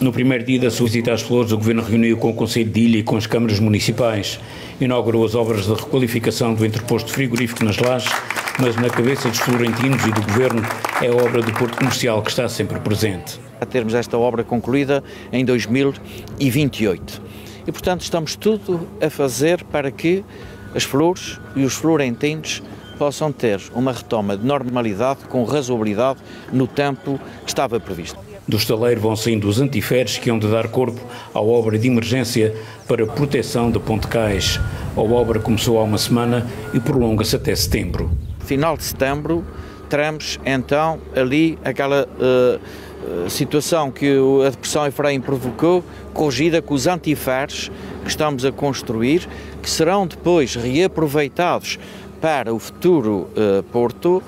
No primeiro dia da sua visita às Flores, o Governo reuniu com o Conselho de Ilha e com as câmaras municipais. Inaugurou as obras de requalificação do entreposto frigorífico nas lajes, mas na cabeça dos florentinos e do Governo é a obra do Porto Comercial que está sempre presente. A termos esta obra concluída em 2028. E, portanto, estamos tudo a fazer para que as flores e os florentinos possam ter uma retoma de normalidade com razoabilidade no tempo que estava previsto. Do estaleiro vão saindo os antiferes que hão de dar corpo à obra de emergência para proteção da Ponte Cais. A obra começou há uma semana e prolonga-se até setembro. Final de setembro teremos então ali aquela uh, situação que a depressão Efraim provocou, corrigida com os antiferes que estamos a construir, que serão depois reaproveitados para o futuro uh, Porto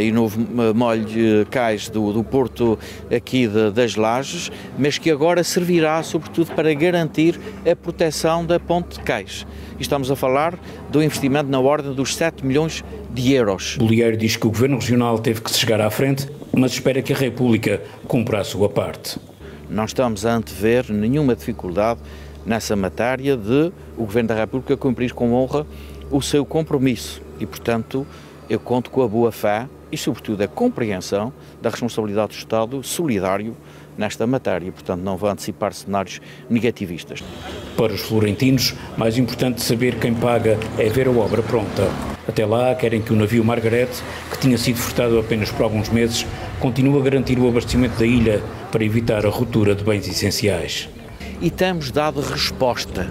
e novo molho de cais do, do Porto aqui de, das Lajes, mas que agora servirá sobretudo para garantir a proteção da ponte de cais. Estamos a falar do investimento na ordem dos 7 milhões de euros. Bolieiro diz que o Governo Regional teve que se chegar à frente, mas espera que a República cumpra a sua parte. Não estamos a antever nenhuma dificuldade nessa matéria de o Governo da República cumprir com honra o seu compromisso e, portanto, eu conto com a boa fé e, sobretudo, a compreensão da responsabilidade do Estado solidário nesta matéria. Portanto, não vou antecipar cenários negativistas. Para os florentinos, mais importante saber quem paga é ver a obra pronta. Até lá, querem que o navio Margaret, que tinha sido furtado apenas por alguns meses, continue a garantir o abastecimento da ilha para evitar a ruptura de bens essenciais. E temos dado resposta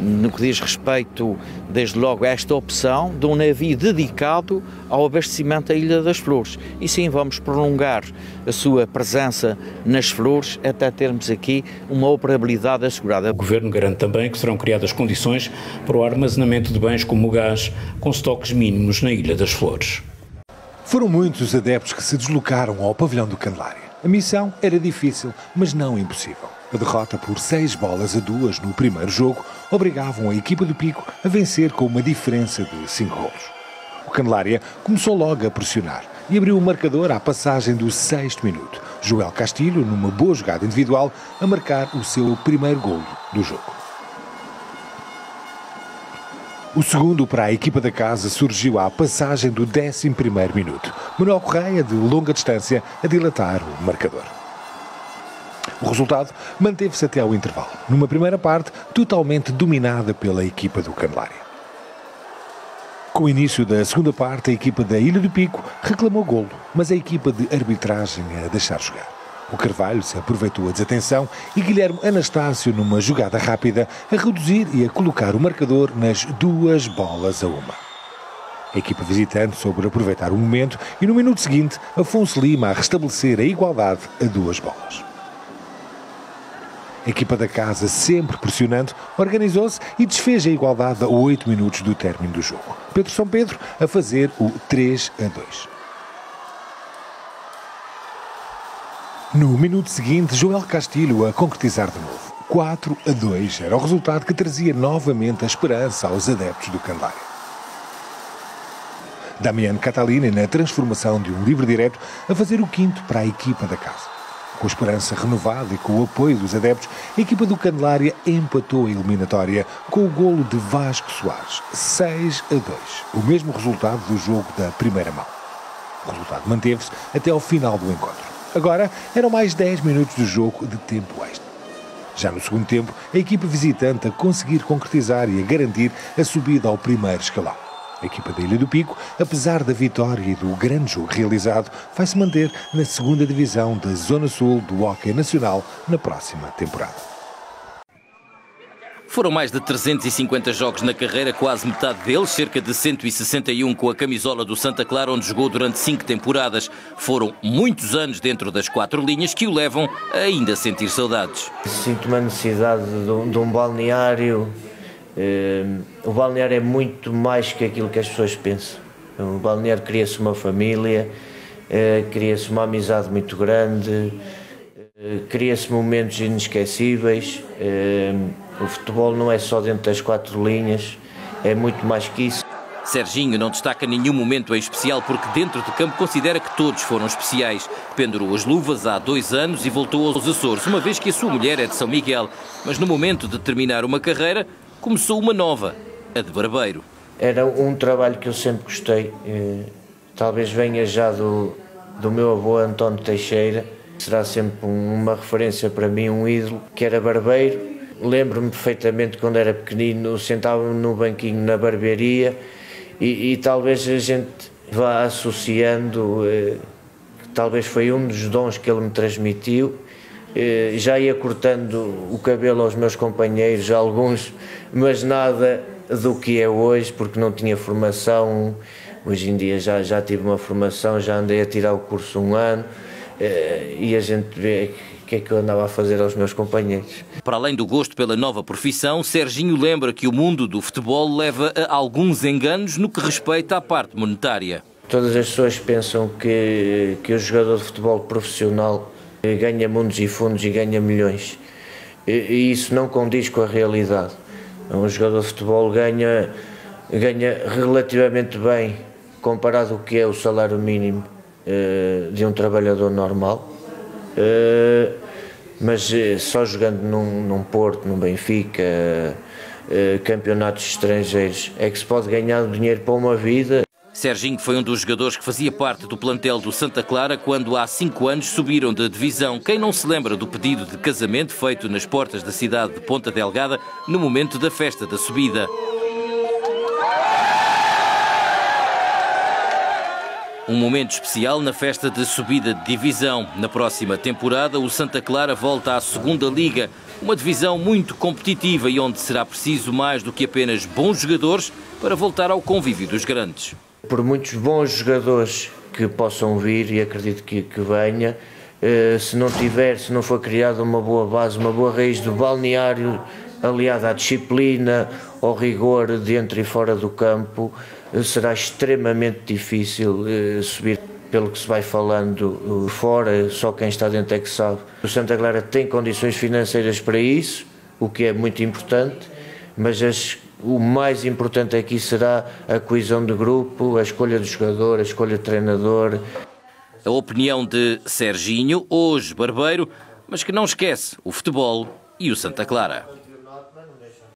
no que diz respeito, desde logo, a esta opção de um navio dedicado ao abastecimento da Ilha das Flores. E sim, vamos prolongar a sua presença nas Flores até termos aqui uma operabilidade assegurada. O Governo garante também que serão criadas condições para o armazenamento de bens como o gás, com estoques mínimos na Ilha das Flores. Foram muitos os adeptos que se deslocaram ao pavilhão do Candelária. A missão era difícil, mas não impossível. A derrota por seis bolas a duas no primeiro jogo obrigavam a equipa do Pico a vencer com uma diferença de cinco golos. O Candelária começou logo a pressionar e abriu o marcador à passagem do sexto minuto. Joel Castilho, numa boa jogada individual, a marcar o seu primeiro golo do jogo. O segundo para a equipa da casa surgiu à passagem do 11 minuto. Manuel Correia, de longa distância, a dilatar o marcador. O resultado manteve-se até ao intervalo, numa primeira parte totalmente dominada pela equipa do Candelária. Com o início da segunda parte, a equipa da Ilha do Pico reclamou golo, mas a equipa de arbitragem a deixar jogar. O Carvalho se aproveitou a desatenção e Guilherme Anastácio, numa jogada rápida, a reduzir e a colocar o marcador nas duas bolas a uma. A equipa visitante soube aproveitar o momento e no minuto seguinte, Afonso Lima a restabelecer a igualdade a duas bolas. A equipa da casa, sempre pressionando, organizou-se e desfez a igualdade a 8 minutos do término do jogo. Pedro São Pedro a fazer o 3 a 2. No minuto seguinte, Joel Castilho a concretizar de novo. 4 a 2 era o resultado que trazia novamente a esperança aos adeptos do Candelário. Damiano Catalini na transformação de um livre direto a fazer o quinto para a equipa da casa. Com a esperança renovada e com o apoio dos adeptos, a equipa do Candelária empatou a eliminatória com o golo de Vasco Soares, 6 a 2, o mesmo resultado do jogo da primeira mão. O resultado manteve-se até ao final do encontro. Agora eram mais 10 minutos de jogo de tempo extra. Já no segundo tempo, a equipa visitante a conseguir concretizar e a garantir a subida ao primeiro escalão. A equipa da Ilha do Pico, apesar da vitória e do grande jogo realizado, vai se manter na segunda divisão da Zona Sul do Hockey Nacional na próxima temporada. Foram mais de 350 jogos na carreira, quase metade deles, cerca de 161 com a camisola do Santa Clara, onde jogou durante cinco temporadas. Foram muitos anos dentro das quatro linhas que o levam a ainda sentir saudades. Sinto uma necessidade de um, de um balneário. Uh, o balneário é muito mais que aquilo que as pessoas pensam. O balneário cria-se uma família, uh, cria-se uma amizade muito grande, uh, cria-se momentos inesquecíveis. O futebol não é só dentro das quatro linhas, é muito mais que isso. Serginho não destaca nenhum momento em especial porque dentro de campo considera que todos foram especiais. Pendurou as luvas há dois anos e voltou aos Açores, uma vez que a sua mulher é de São Miguel. Mas no momento de terminar uma carreira, começou uma nova, a de barbeiro. Era um trabalho que eu sempre gostei, eh, talvez venha já do, do meu avô António Teixeira, será sempre uma referência para mim, um ídolo, que era barbeiro. Lembro-me perfeitamente quando era pequenino, sentava-me no banquinho na barbearia e, e talvez a gente vá associando, eh, talvez foi um dos dons que ele me transmitiu. Eh, já ia cortando o cabelo aos meus companheiros, alguns, mas nada do que é hoje, porque não tinha formação. Hoje em dia já, já tive uma formação, já andei a tirar o curso um ano eh, e a gente vê o que é que eu andava a fazer aos meus companheiros. Para além do gosto pela nova profissão, Serginho lembra que o mundo do futebol leva a alguns enganos no que respeita à parte monetária. Todas as pessoas pensam que, que o jogador de futebol profissional ganha mundos e fundos e ganha milhões. E, e isso não condiz com a realidade. Um jogador de futebol ganha, ganha relativamente bem comparado ao que é o salário mínimo uh, de um trabalhador normal. Uh, mas uh, só jogando num, num Porto, num Benfica, campeonatos estrangeiros, é que se pode ganhar dinheiro para uma vida. Serginho foi um dos jogadores que fazia parte do plantel do Santa Clara quando há cinco anos subiram da divisão. Quem não se lembra do pedido de casamento feito nas portas da cidade de Ponta Delgada no momento da festa da subida? Um momento especial na festa de subida de divisão. Na próxima temporada, o Santa Clara volta à segunda Liga, uma divisão muito competitiva e onde será preciso mais do que apenas bons jogadores para voltar ao convívio dos grandes. Por muitos bons jogadores que possam vir, e acredito que, que venha, eh, se não tiver, se não for criada uma boa base, uma boa raiz do balneário, aliada à disciplina, ao rigor dentro e fora do campo, será extremamente difícil eh, subir pelo que se vai falando eh, fora, só quem está dentro é que sabe. O Santa Clara tem condições financeiras para isso, o que é muito importante, mas as, o mais importante aqui será a coesão de grupo, a escolha do jogador, a escolha de treinador. A opinião de Serginho, hoje barbeiro, mas que não esquece o futebol e o Santa Clara.